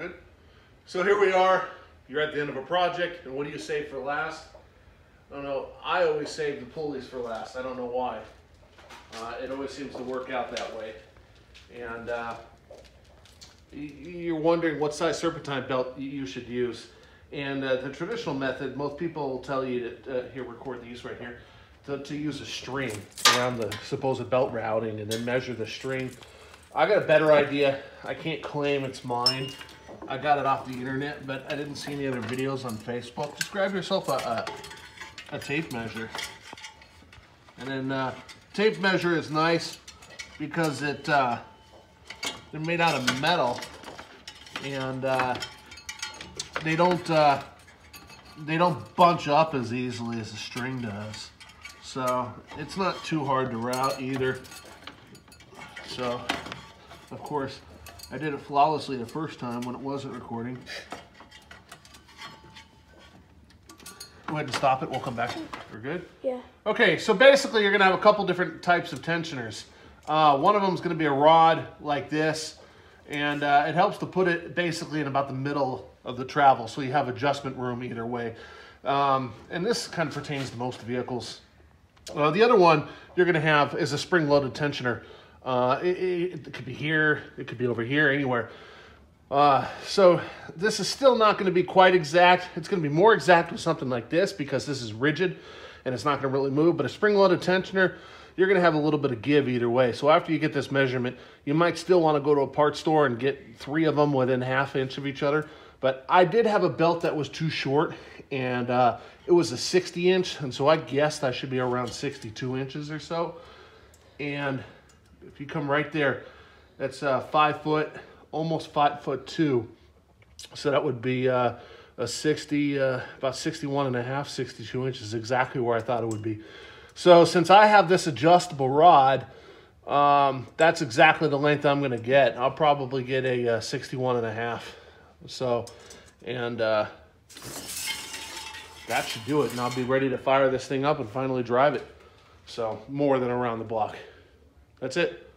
Good. So here we are. You're at the end of a project, and what do you save for last? I don't know. I always save the pulleys for last. I don't know why. Uh, it always seems to work out that way. And uh, you're wondering what size serpentine belt you should use. And uh, the traditional method, most people will tell you to, uh, here, record these right here, to, to use a string around the supposed belt routing and then measure the string. I got a better idea. I can't claim it's mine. I got it off the internet, but I didn't see any other videos on Facebook. Just grab yourself a, a, a tape measure. And then uh, tape measure is nice because it uh, they're made out of metal and uh, they don't uh, they don't bunch up as easily as a string does. So it's not too hard to route either. So of course I did it flawlessly the first time when it wasn't recording. Go ahead and stop it. We'll come back. We're good? Yeah. Okay, so basically you're gonna have a couple different types of tensioners. Uh, one of them is gonna be a rod like this, and uh, it helps to put it basically in about the middle of the travel, so you have adjustment room either way. Um, and this kind of pertains to most vehicles. Uh, the other one you're gonna have is a spring-loaded tensioner. Uh, it, it, it could be here, it could be over here, anywhere. Uh, so this is still not going to be quite exact. It's going to be more exact with something like this because this is rigid and it's not going to really move. But a spring-loaded tensioner, you're going to have a little bit of give either way. So after you get this measurement, you might still want to go to a parts store and get three of them within half inch of each other. But I did have a belt that was too short and uh, it was a 60 inch. And so I guessed I should be around 62 inches or so. And if you come right there, that's uh, five foot, almost five foot two. So that would be uh, a 60, uh, about 61 and a half, 62 inches, exactly where I thought it would be. So since I have this adjustable rod, um, that's exactly the length I'm going to get. I'll probably get a uh, 61 and a half. So, and uh, that should do it. And I'll be ready to fire this thing up and finally drive it. So more than around the block. That's it.